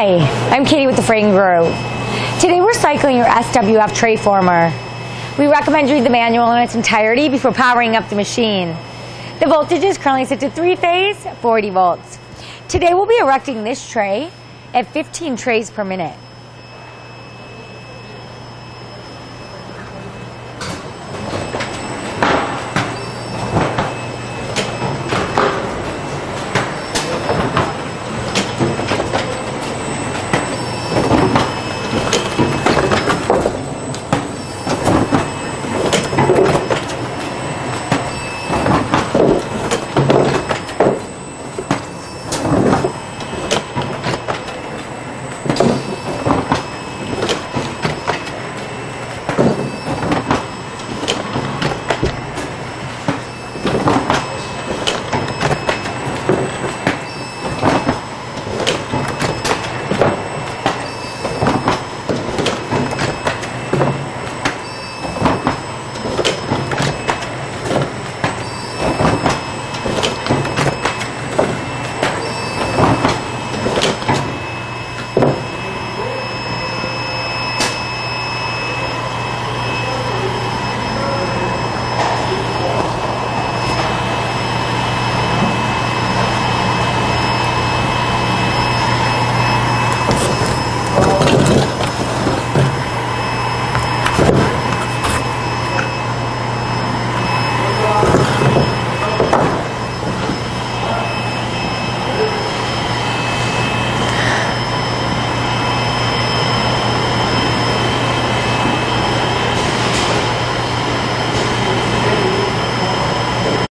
Hi, I'm Katie with the Frain Group. Today we're cycling your SWF tray former. We recommend you read the manual in its entirety before powering up the machine. The voltage is currently set to three phase, 40 volts. Today we'll be erecting this tray at 15 trays per minute.